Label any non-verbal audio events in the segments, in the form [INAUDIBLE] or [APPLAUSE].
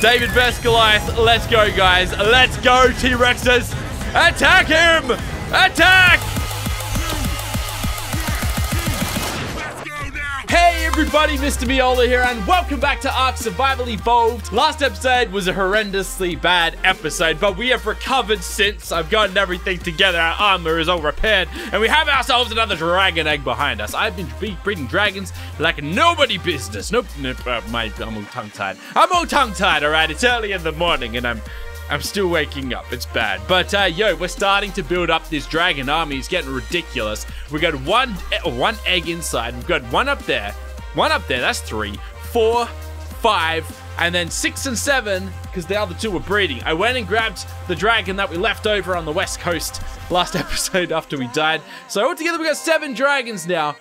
David vs. Goliath. Let's go, guys. Let's go, T-Rexes. Attack him! Attack! Hey everybody, Mr. Meola here, and welcome back to Ark Survival Evolved. Last episode was a horrendously bad episode, but we have recovered since. I've gotten everything together, our armor is all repaired, and we have ourselves another dragon egg behind us. I've been breeding dragons like nobody business. Nope, nope uh, my, I'm all tongue-tied. I'm all tongue-tied, alright? It's early in the morning, and I'm I'm still waking up. It's bad. But, uh, yo, we're starting to build up this dragon army. It's getting ridiculous. We got one, one egg inside. We've got one up there. One up there. That's three. Four, five, and then six and seven, because the other two were breeding. I went and grabbed the dragon that we left over on the west coast last [LAUGHS] episode after we died. So altogether, we got seven dragons now.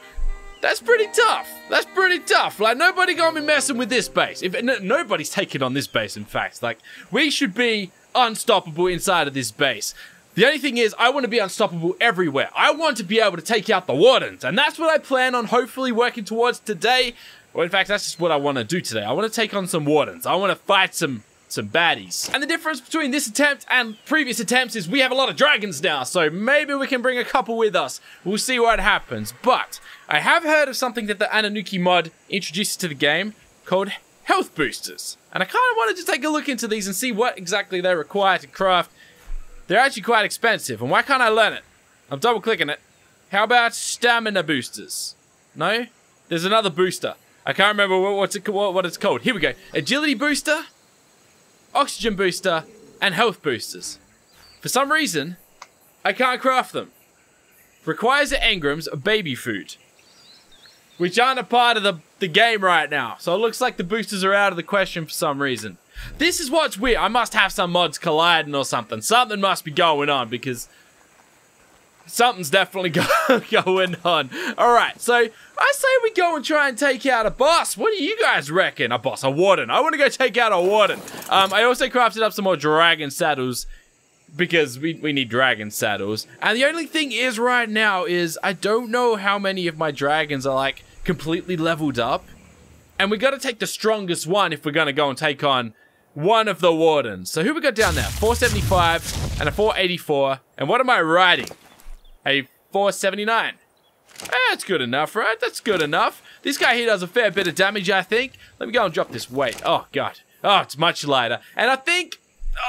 That's pretty tough. That's pretty tough. Like, nobody gonna be messing with this base. If Nobody's taking on this base, in fact. Like, we should be unstoppable inside of this base. The only thing is, I want to be unstoppable everywhere. I want to be able to take out the Wardens, and that's what I plan on hopefully working towards today. Well, in fact, that's just what I want to do today. I want to take on some Wardens. I want to fight some some baddies. And the difference between this attempt and previous attempts is we have a lot of dragons now, so maybe we can bring a couple with us. We'll see what happens. But I have heard of something that the Annunaki mod introduces to the game called health boosters. And I kind of wanted to take a look into these and see what exactly they require to craft. They're actually quite expensive, and why can't I learn it? I'm double clicking it. How about stamina boosters? No? There's another booster. I can't remember what, what's it, what, what it's called. Here we go. Agility booster, oxygen booster, and health boosters. For some reason, I can't craft them. Requires the engrams of baby food which aren't a part of the, the game right now. So it looks like the boosters are out of the question for some reason. This is what's weird. I must have some mods colliding or something. Something must be going on because something's definitely [LAUGHS] going on. All right, so I say we go and try and take out a boss. What do you guys reckon? A boss, a warden. I want to go take out a warden. Um, I also crafted up some more dragon saddles because we, we need dragon saddles. And the only thing is right now is I don't know how many of my dragons are like completely leveled up. And we got to take the strongest one if we're going to go and take on one of the wardens. So who we got down there? 475 and a 484. And what am I riding? A 479. That's good enough, right? That's good enough. This guy here does a fair bit of damage, I think. Let me go and drop this weight. Oh, God. Oh, it's much lighter. And I think...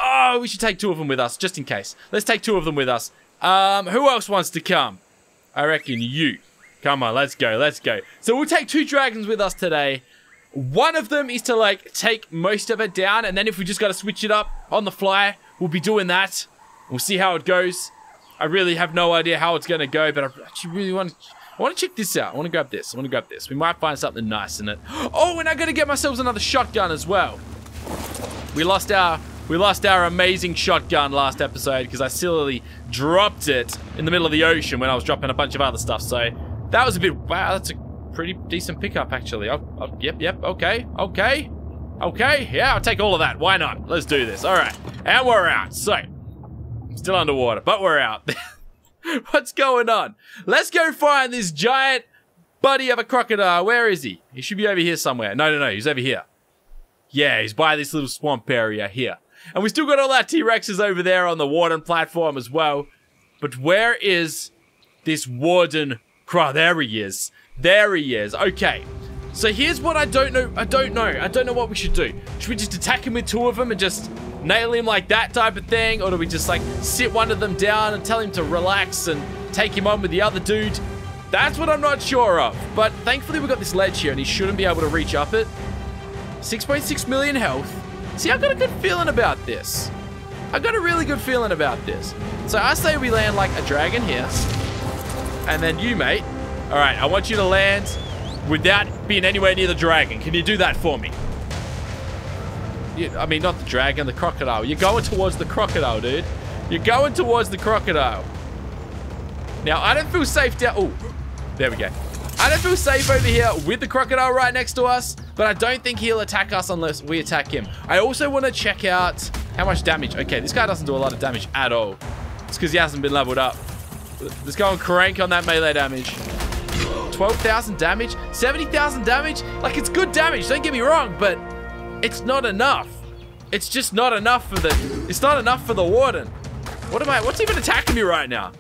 Oh, we should take two of them with us, just in case. Let's take two of them with us. Um, who else wants to come? I reckon you. Come on, let's go, let's go. So we'll take two dragons with us today. One of them is to like take most of it down, and then if we just got to switch it up on the fly, we'll be doing that. We'll see how it goes. I really have no idea how it's going to go, but I actually really want to... I want to check this out. I want to grab this. I want to grab this. We might find something nice in it. Oh, and I got to get myself another shotgun as well. We lost our we lost our amazing shotgun last episode because I sillily dropped it in the middle of the ocean when I was dropping a bunch of other stuff. So that was a bit... Wow, that's a pretty decent pickup, actually. Oh, oh, yep, yep, okay, okay. Okay, yeah, I'll take all of that. Why not? Let's do this. All right, and we're out. So, I'm still underwater, but we're out. [LAUGHS] What's going on? Let's go find this giant buddy of a crocodile. Where is he? He should be over here somewhere. No, no, no, he's over here. Yeah, he's by this little swamp area here. And we still got all our T-Rexes over there on the Warden platform as well. But where is this Warden Cry, there he is. There he is. Okay. So here's what I don't know. I don't know. I don't know what we should do. Should we just attack him with two of them and just nail him like that type of thing? Or do we just like sit one of them down and tell him to relax and take him on with the other dude? That's what I'm not sure of. But thankfully we got this ledge here and he shouldn't be able to reach up it. 6.6 million health. See, I've got a good feeling about this. I've got a really good feeling about this. So I say we land like a dragon here. And then you, mate. All right, I want you to land without being anywhere near the dragon. Can you do that for me? You, I mean, not the dragon, the crocodile. You're going towards the crocodile, dude. You're going towards the crocodile. Now, I don't feel safe down... Oh, there we go. I don't feel safe over here with the crocodile right next to us, but I don't think he'll attack us unless we attack him. I also want to check out how much damage. Okay, this guy doesn't do a lot of damage at all. It's because he hasn't been leveled up. Let's go and crank on that melee damage. 12,000 damage? 70,000 damage? Like, it's good damage, don't get me wrong, but it's not enough. it's just not enough for the, it's not enough for the warden. What am I, what's even attacking me right now?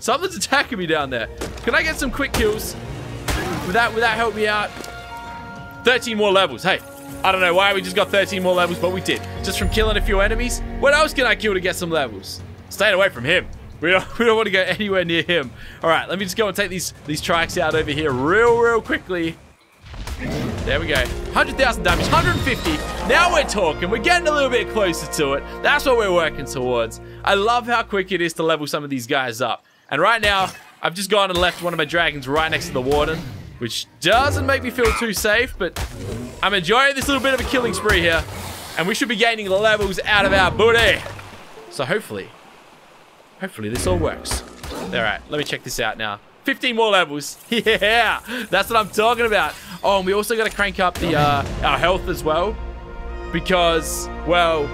Something's attacking me down there. Can I get some quick kills? Would that, would that help me out? 13 more levels. Hey, I don't know why we just got 13 more levels, but we did. Just from killing a few enemies. What else can I kill to get some levels? Staying away from him. We don't, [LAUGHS] we don't want to go anywhere near him. All right, let me just go and take these, these trikes out over here real, real quickly. There we go. 100,000 damage, 150. Now we're talking. We're getting a little bit closer to it. That's what we're working towards. I love how quick it is to level some of these guys up. And right now, I've just gone and left one of my dragons right next to the warden, which doesn't make me feel too safe, but I'm enjoying this little bit of a killing spree here. And we should be gaining levels out of our booty. So hopefully, hopefully this all works. All right, let me check this out now. 15 more levels. [LAUGHS] Yeah, that's what I'm talking about. Oh, and we also got to crank up the uh, our health as well. Because, well,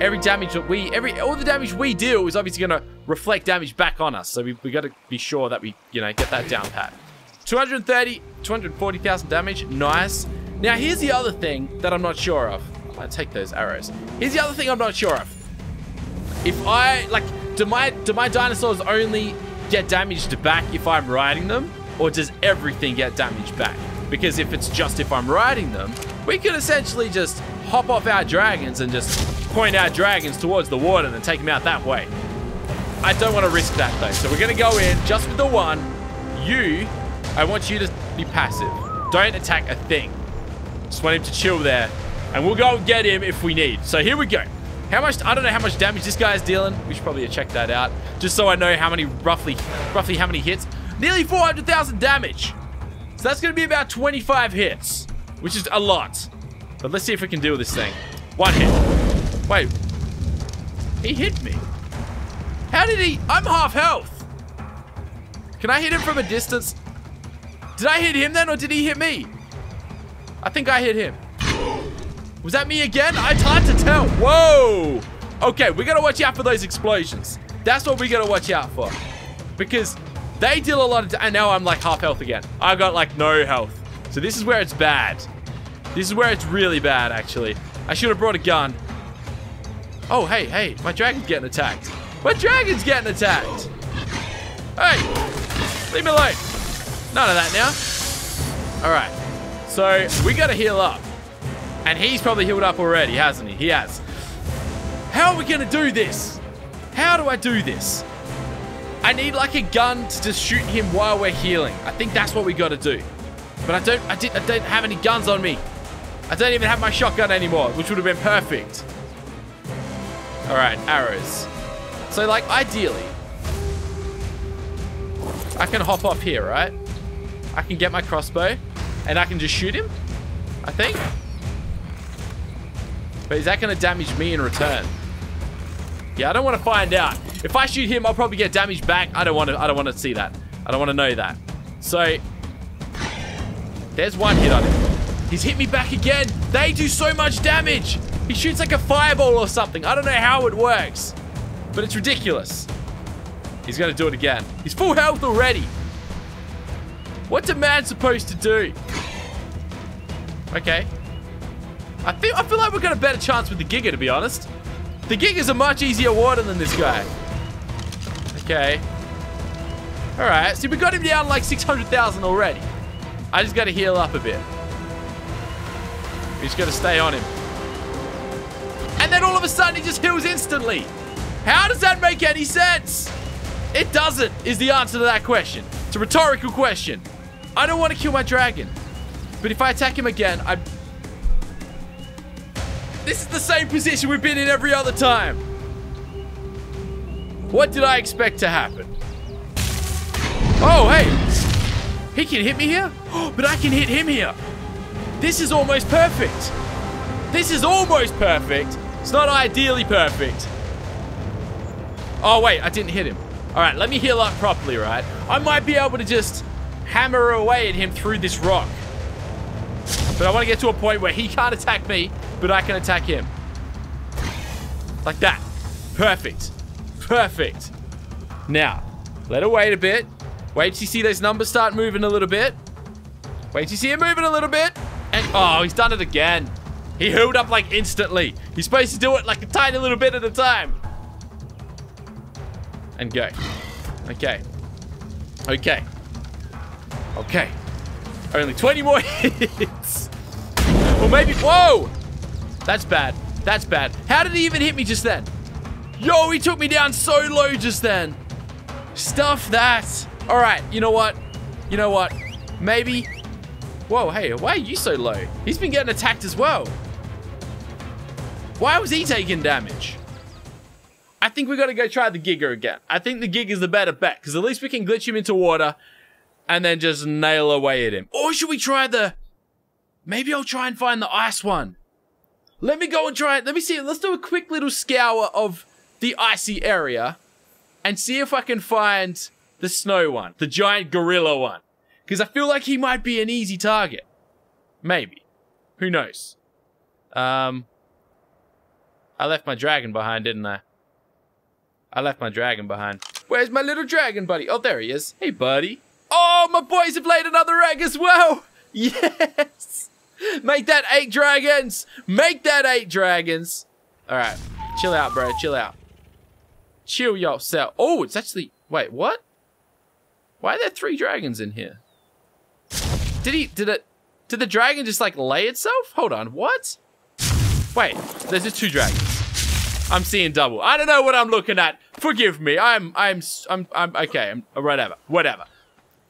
every damage that we, every all the damage we deal is obviously going to reflect damage back on us. So we, we got to be sure that we, you know, get that down pat. 230, 240,000 damage. Nice. Now, here's the other thing that I'm not sure of. I take those arrows. Here's the other thing I'm not sure of. If I, like, do my, do my dinosaurs only get damaged back if I'm riding them? Or does everything get damaged back? Because if it's just if I'm riding them, we could essentially just hop off our dragons and just point our dragons towards the water and take them out that way. I don't want to risk that though. So we're going to go in just with the one. You, I want you to be passive. Don't attack a thing. Just want him to chill there. And we'll go and get him if we need. So here we go. How much, I don't know how much damage this guy is dealing. We should probably check that out. Just so I know how many, roughly, roughly how many hits. Nearly 400,000 damage. So that's going to be about 25 hits. Which is a lot. But let's see if we can deal with this thing. One hit. Wait. He hit me. How did he? I'm half health. Can I hit him from a distance? Did I hit him then or did he hit me? I think I hit him. Was that me again? It's hard to tell. Whoa. Okay, we got to watch out for those explosions. That's what we got to watch out for. Because they deal a lot of... And now I'm like half health again. I've got like no health. So this is where it's bad. This is where it's really bad, actually. I should have brought a gun. Oh, hey, hey. My dragon's getting attacked. My dragon's getting attacked. Hey. Leave me alone. None of that now. All right. So we got to heal up. And he's probably healed up already, hasn't he? He has. How are we going to do this? How do I do this? I need like a gun to just shoot him while we're healing. I think that's what we got to do. But I don't, I, did, I don't have any guns on me. I don't even have my shotgun anymore, which would have been perfect. All right, arrows. So like ideally, I can hop off here, right? I can get my crossbow and I can just shoot him, I think. But is that going to damage me in return? Yeah, I don't want to find out. If I shoot him, I'll probably get damage back. I don't want to. I don't want to see that. I don't want to know that. So there's one hit on him. He's hit me back again. They do so much damage. He shoots like a fireball or something. I don't know how it works, but it's ridiculous. He's going to do it again. He's full health already. What's a man supposed to do? Okay. I feel I feel like we've got a better chance with the Giga, to be honest. The Giga's a much easier water than this guy. Okay. Alright, see, we got him down like 600,000 already. I just got to heal up a bit. We just got to stay on him. And then all of a sudden, he just heals instantly. How does that make any sense? It doesn't, is the answer to that question. It's a rhetorical question. I don't want to kill my dragon. But if I attack him again, I this is the same position we've been in every other time. What did I expect to happen? Oh, hey. He can hit me here? [GASPS] But I can hit him here. This is almost perfect. This is almost perfect. It's not ideally perfect. Oh, wait. I didn't hit him. All right, let me heal up properly, right? I might be able to just hammer away at him through this rock. But I want to get to a point where he can't attack me, but I can attack him. Like that. Perfect. Perfect. Now, let her wait a bit. Wait till you see those numbers start moving a little bit. Wait till you see it moving a little bit. And, oh, he's done it again. He healed up like instantly. He's supposed to do it like a tiny little bit at a time. And go. Okay. Okay. Okay. Only 20 more [LAUGHS] hits. Or maybe, whoa! That's bad. That's bad. How did he even hit me just then? Yo, he took me down so low just then. Stuff that. All right, you know what? You know what? Maybe. Whoa, hey, why are you so low? He's been getting attacked as well. Why was he taking damage? I think we got to go try the Giga again. I think the Giga is the better bet because at least we can glitch him into water and then just nail away at him. Or should we try the... Maybe I'll try and find the ice one. Let me go and try it. Let me see. Let's do a quick little scour of the icy area and see if I can find the snow one, the giant gorilla one. Because I feel like he might be an easy target. Maybe. Who knows? Um, I left my dragon behind, didn't I? I left my dragon behind. Where's my little dragon buddy? Oh, there he is. Hey, buddy. Oh, my boys have laid another egg as well. [LAUGHS] Yes. Make that eight dragons. Make that eight dragons. All right. Chill out, bro. Chill out. Chill yourself. Oh, it's actually... Wait, what? Why are there three dragons in here? Did he... Did it... Did the dragon just, like, lay itself? Hold on. What? Wait. There's just two dragons. I'm seeing double. I don't know what I'm looking at. Forgive me. I'm... I'm... I'm... I'm... Okay. I'm... Whatever. Whatever.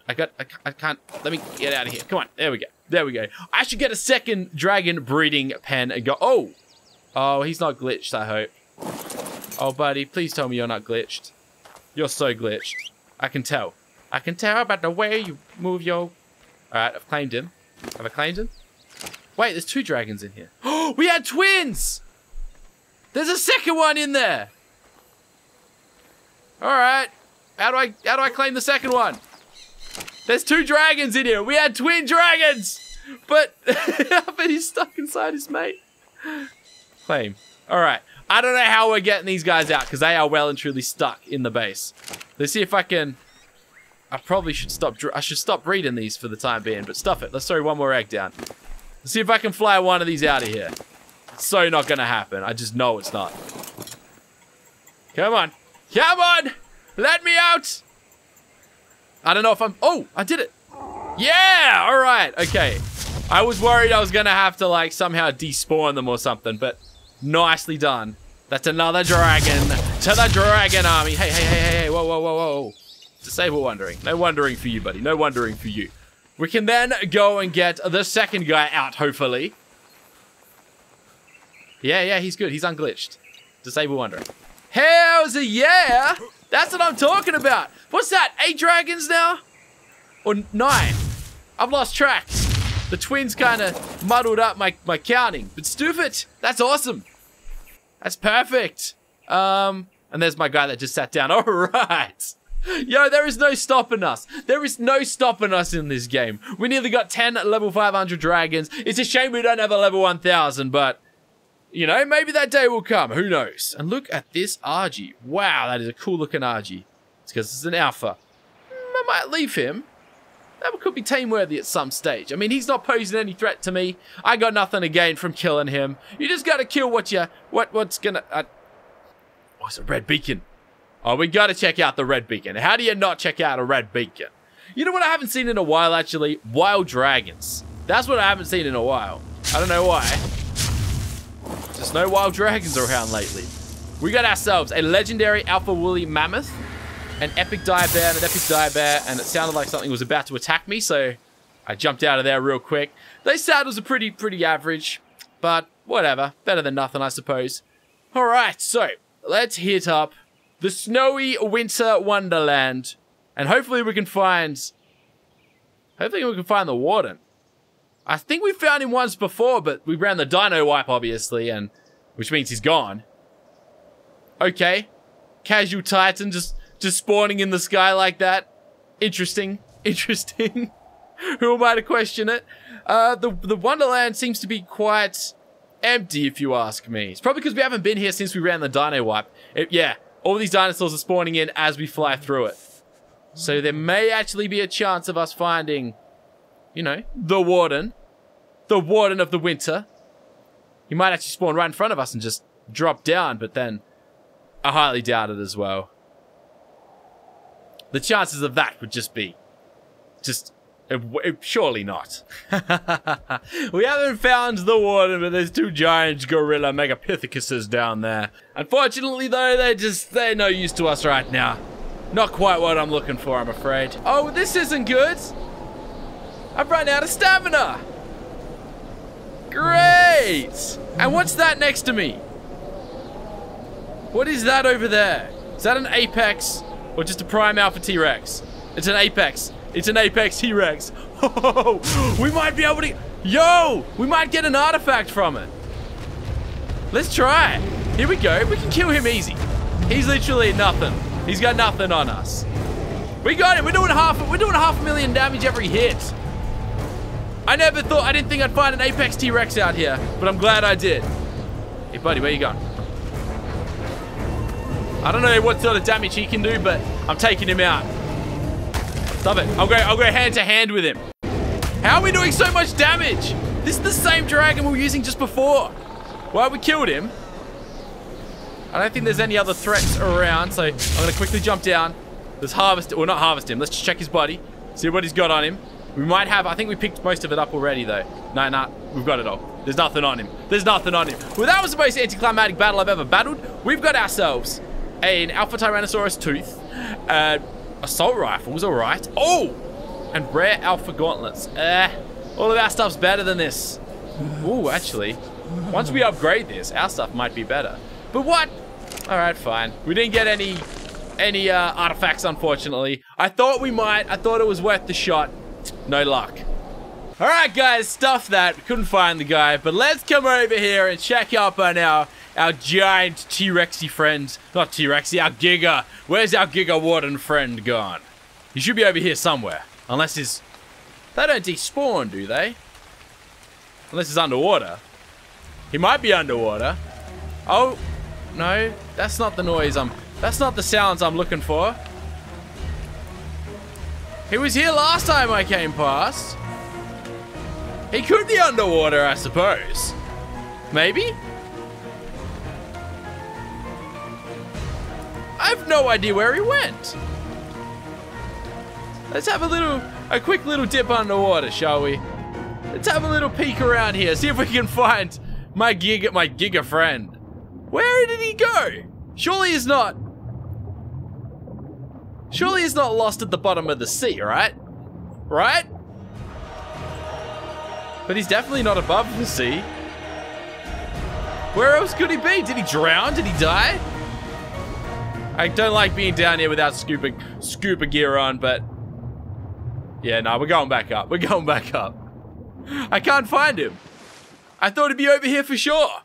I got... I, I can't... Let me get out of here. Come on. There we go. There we go. I should get a second dragon breeding pen and go... Oh! Oh, he's not glitched, I hope. Oh, buddy, please tell me you're not glitched. You're so glitched. I can tell. I can tell about the way you move your... Alright, I've claimed him. Have I claimed him? Wait, there's two dragons in here. Oh, [GASPS] we had twins! There's a second one in there! Alright. How do I how do I claim the second one? There's two dragons in here. We had twin dragons! But [LAUGHS] I bet he's stuck inside his mate. Claim. Alright. I don't know how we're getting these guys out because they are well and truly stuck in the base. Let's see if I can... I probably should stop... I should stop reading these for the time being, but stuff it. Let's throw one more egg down. Let's see if I can fly one of these out of here. It's so not going to happen. I just know it's not. Come on. Come on! Let me out! I don't know if I'm... Oh, I did it. Yeah! All right. Okay. I was worried I was to have to, like, somehow despawn them or something, but nicely done. That's another dragon to the dragon army. Hey, hey, hey, hey, hey. Whoa, whoa, whoa, whoa. Disable wondering. No wondering for you, buddy. No wondering for you. We can then go and get the second guy out, hopefully. Yeah, yeah, he's good. He's unglitched. Disable wondering. Hell's a yeah! That's what I'm talking about. What's that? Eight dragons now? Or nine? I've lost track. The twins kind of muddled up my, my counting. But stupid. That's awesome. That's perfect. Um, and there's my guy that just sat down. [LAUGHS] All right. Yo, there is no stopping us. There is no stopping us in this game. We nearly got 10 level 500 dragons. It's a shame we don't have a level 1000, but, you know, maybe that day will come. Who knows? And look at this Argy. Wow, that is a cool looking Argy. It's because it's an alpha. Mm, I might leave him. That could be team worthy at some stage. I mean, he's not posing any threat to me. I got nothing to gain from killing him. You just gotta kill what you, what, what's gonna, uh, oh, it's a red beacon. Oh, we gotta check out the red beacon. How do you not check out a red beacon? You know what I haven't seen in a while, actually? Wild dragons. That's what I haven't seen in a while. I don't know why. Just no wild dragons around lately. We got ourselves a legendary alpha woolly mammoth, an epic dire bear, and an epic dire bear, and it sounded like something was about to attack me, so I jumped out of there real quick. Those saddles are pretty, pretty average, but whatever. Better than nothing, I suppose. All right, so let's hit up the snowy winter wonderland. And hopefully we can find... Hopefully we can find the warden. I think we found him once before, but we ran the dino wipe, obviously, and which means he's gone. Okay. Casual titan just, just spawning in the sky like that. Interesting. [LAUGHS] Interesting. Who am I to question it? Uh, the, the Wonderland seems to be quite empty, if you ask me. It's probably because we haven't been here since we ran the dino wipe. It, yeah, all these dinosaurs are spawning in as we fly through it. So there may actually be a chance of us finding, you know, the warden. The warden of the winter. He might actually spawn right in front of us and just drop down, but then I highly doubt it as well. The chances of that would just be just uh, uh, surely not. [LAUGHS] we haven't found the warden, but there's two giant gorilla megapithecuses down there. Unfortunately, though, they're just, they're no use to us right now. Not quite what I'm looking for, I'm afraid. Oh, this isn't good. I've run out of stamina. Great. And what's that next to me? What is that over there? Is that an apex or just a prime alpha T-Rex? It's an apex. It's an apex T-Rex. Oh, [LAUGHS] we might be able to... Yo, we might get an artifact from it. Let's try it. Here we go. We can kill him easy. He's literally nothing. He's got nothing on us. We got it. We're doing half. We're doing half a million damage every hit. I never thought. I didn't think I'd find an apex T-Rex out here, but I'm glad I did. Hey, buddy, where you going? I don't know what sort of damage he can do, but I'm taking him out. Stop it. I'll go, I'll go hand to hand with him. How are we doing so much damage? This is the same dragon we were using just before. Well, we killed him. I don't think there's any other threats around, so I'm going to quickly jump down. Let's harvest, well, not harvest him. Let's just check his body. See what he's got on him. We might have, I think we picked most of it up already, though. No, no, we've got it all. There's nothing on him. There's nothing on him. Well, that was the most anticlimactic battle I've ever battled. We've got ourselves an Alpha Tyrannosaurus tooth, uh, assault rifles, all right. Oh, and rare Alpha gauntlets. Eh, all of our stuff's better than this. Ooh, actually, once we upgrade this, our stuff might be better. But what? All right, fine. We didn't get any any uh, artifacts, unfortunately. I thought we might. I thought it was worth the shot. No luck. All right, guys, stuff that. Couldn't find the guy, but let's come over here and check up on our our giant T-Rexy friend. Not T-Rexy, our Giga. Where's our Giga Warden friend gone? He should be over here somewhere. Unless he's... They don't despawn, do they? Unless he's underwater. He might be underwater. Oh, no. That's not the noise I'm... That's not the sounds I'm looking for. He was here last time I came past. He could be underwater, I suppose. Maybe? I have no idea where he went. Let's have a little, a quick little dip underwater, shall we? Let's have a little peek around here, see if we can find my giga, my giga friend. Where did he go? Surely he's not. Surely he's not lost at the bottom of the sea, right? Right? But he's definitely not above the sea. Where else could he be? Did he drown? Did he die? I don't like being down here without scuba, scuba gear on, but... Yeah, no, we're going back up. We're going back up. I can't find him. I thought he'd be over here for sure.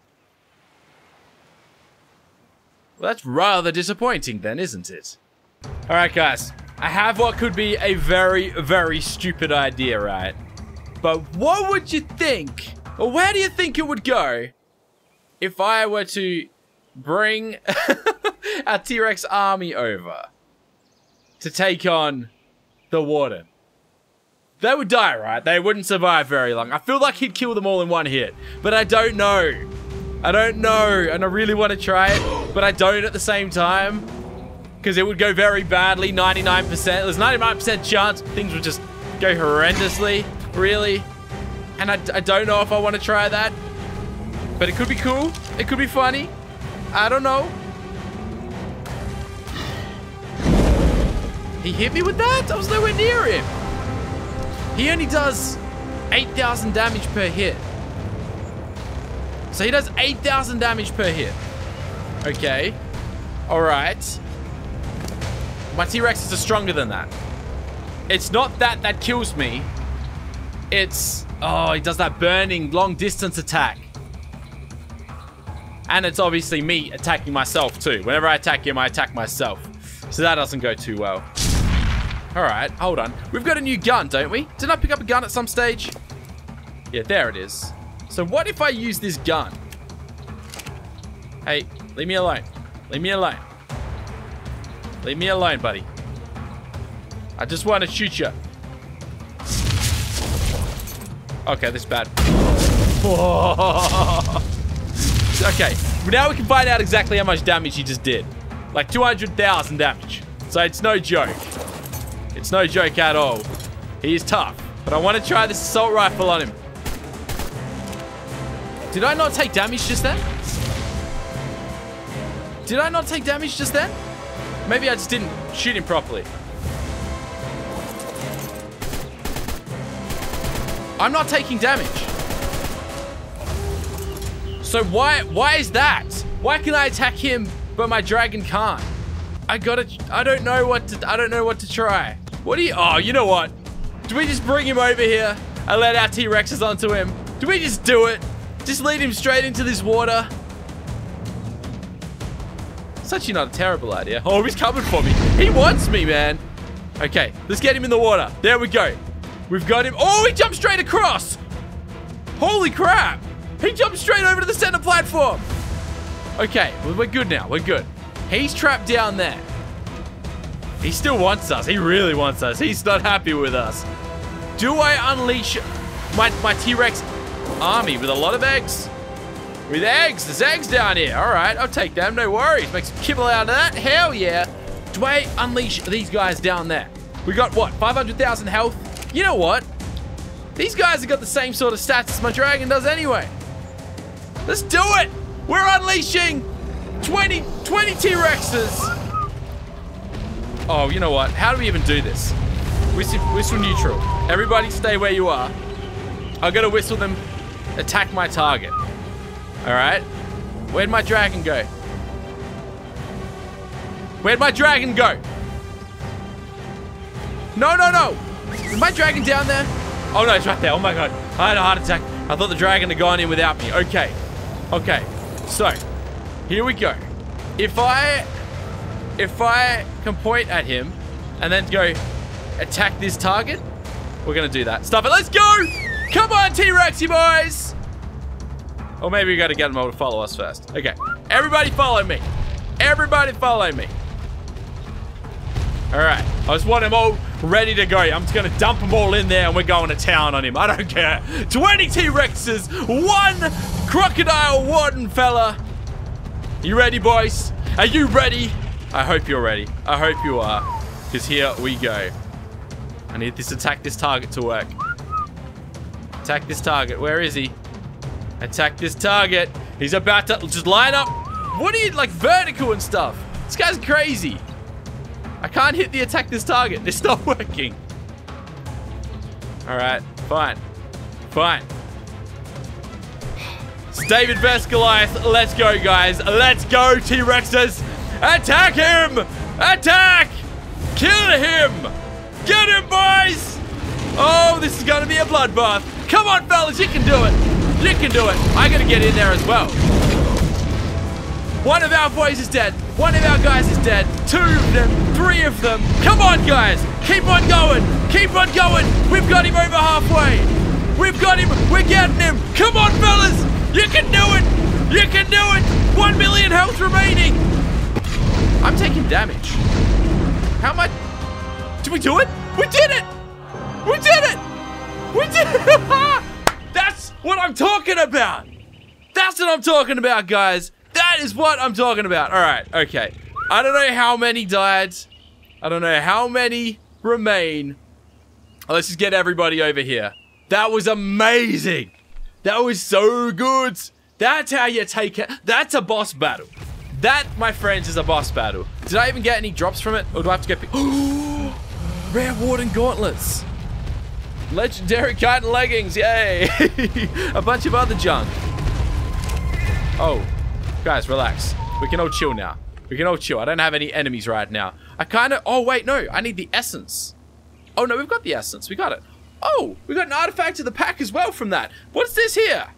Well, that's rather disappointing then, isn't it? Alright, guys. I have what could be a very, very stupid idea, right? But what would you think, or where do you think it would go if I were to bring [LAUGHS] our T-Rex army over to take on the Warden. They would die, right? They wouldn't survive very long. I feel like he'd kill them all in one hit, but I don't know. I don't know, and I really want to try it, but I don't at the same time. Because it would go very badly, 99%. There's 99% chance things would just go horrendously, really. And I, I don't know if I want to try that. But it could be cool. It could be funny. I don't know. He hit me with that? I was nowhere near him. He only does 8,000 damage per hit. So he does 8,000 damage per hit. Okay. All right. My T-Rexes are stronger than that. It's not that that kills me. It's... Oh, he does that burning long distance attack. And it's obviously me attacking myself too. Whenever I attack him, I attack myself. So that doesn't go too well. Alright, hold on. We've got a new gun, don't we? Didn't I pick up a gun at some stage? Yeah, there it is. So what if I use this gun? Hey, leave me alone. Leave me alone. Leave me alone, buddy. I just want to shoot you. Okay, this is bad. [LAUGHS] Okay, now we can find out exactly how much damage he just did. Like 200,000 damage. So it's no joke. It's no joke at all. He's tough. But I want to try this assault rifle on him. Did I not take damage just then? Did I not take damage just then? Maybe I just didn't shoot him properly. I'm not taking damage. So why why is that? Why can I attack him but my dragon can't? I gotta I don't know what to I don't know what to try. What do you Oh, you know what? Do we just bring him over here and let our T-Rexes onto him? Do we just do it? Just lead him straight into this water? It's actually not a terrible idea. Oh, he's coming for me. He wants me, man. Okay, let's get him in the water. There we go. We've got him. Oh, he jumped straight across. Holy crap. He jumped straight over to the center platform. Okay, we're good now. We're good. He's trapped down there. He still wants us. He really wants us. He's not happy with us. Do I unleash my, my T-Rex army with a lot of eggs? With eggs. There's eggs down here. All right, I'll take them. No worries. Make some kibble out of that. Hell yeah. I unleash these guys down there? We got, what, 500,000 health? You know what? These guys have got the same sort of stats as my dragon does anyway. Let's do it! We're unleashing 20, 20 T-Rexes! Oh, you know what? How do we even do this? Whistle, whistle neutral. Everybody stay where you are. I'm gonna whistle them attack my target. Alright? Where'd my dragon go? Where'd my dragon go? No, no, no! Is my dragon down there? Oh no, it's right there. Oh my god. I had a heart attack. I thought the dragon had gone in without me. Okay. Okay, so here we go. If I, if I can point at him and then go attack this target, we're gonna do that. Stop it, let's go! Come on, T-Rexy boys! Or maybe we gotta get all to follow us first. Okay, everybody follow me. Everybody follow me. All right, I just want them all ready to go. I'm just gonna dump them all in there and we're going to town on him. I don't care. 20 T-Rexes, one crocodile warden fella. You ready, boys? Are you ready? I hope you're ready. I hope you are. Because here we go. I need this attack this target to work. Attack this target. Where is he? Attack this target. He's about to just line up. What are you, like, vertical and stuff? This guy's crazy. I can't hit the attack this target. [LAUGHS] It's not working. All right, fine. Fine. It's David vs. Goliath. Let's go, guys. Let's go, T-Rexes. Attack him! Attack! Kill him! Get him, boys! Oh, this is going to be a bloodbath. Come on, fellas. You can do it. You can do it. I got to get in there as well. One of our boys is dead. One of our guys is dead. Two of them. Three of them. Come on, guys. Keep on going. Keep on going. We've got him over halfway. We've got him. We're getting him. Come on, fellas. You can do it. You can do it. One million health remaining. I'm taking damage. How much? Did we do it? We did it. We did it. We did it. [LAUGHS] That's what I'm talking about. That's what I'm talking about, guys. That is what I'm talking about. All right, okay. I don't know how many died. I don't know how many remain. Let's just get everybody over here. That was amazing. That was so good. That's how you take it. That's a boss battle. That, my friends, is a boss battle. Did I even get any drops from it? Or do I have to get... [GASPS] [GASPS] Rare Warden Gauntlets. Legendary cotton Leggings. Yay. [LAUGHS] a bunch of other junk. Oh, Guys, relax. We can all chill now. We can all chill. I don't have any enemies right now. I kind of... Oh, wait, no. I need the essence. Oh, no, we've got the essence. We got it. Oh, we got an artifact of the pack as well from that. What's this here?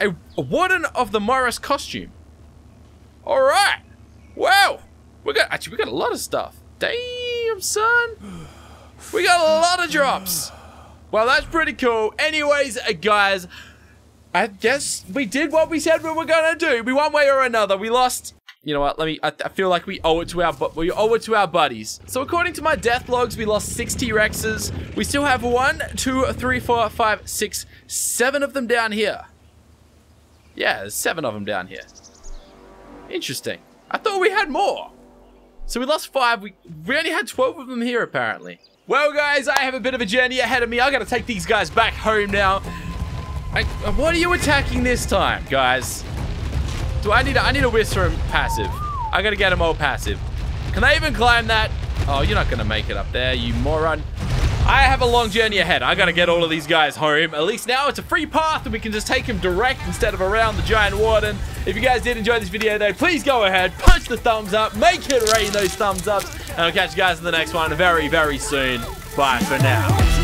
A, a Warden of the Morris costume. All right. Wow. We got... Actually, we got a lot of stuff. Damn, son. We got a lot of drops. Well, that's pretty cool. Anyways, guys... I guess we did what we said we were gonna do. We one way or another. We lost. You know what? Let me. I, I feel like we owe it to our. But we owe it to our buddies. So according to my death logs, we lost six T-Rexes. We still have one, two, three, four, five, six, seven of them down here. Yeah, there's seven of them down here. Interesting. I thought we had more. So we lost five. We, we only had 12 of them here, apparently. Well, guys, I have a bit of a journey ahead of me. I got to take these guys back home now. I, uh, what are you attacking this time, guys? Do I need a, I need a whisper passive. I got to get them all passive. Can I even climb that? Oh, you're not to make it up there, you moron. I have a long journey ahead. I gotta get all of these guys home. At least now it's a free path and we can just take them direct instead of around the giant warden. If you guys did enjoy this video though, please go ahead, punch the thumbs up, make it rain those thumbs ups, and I'll catch you guys in the next one very, very soon. Bye for now.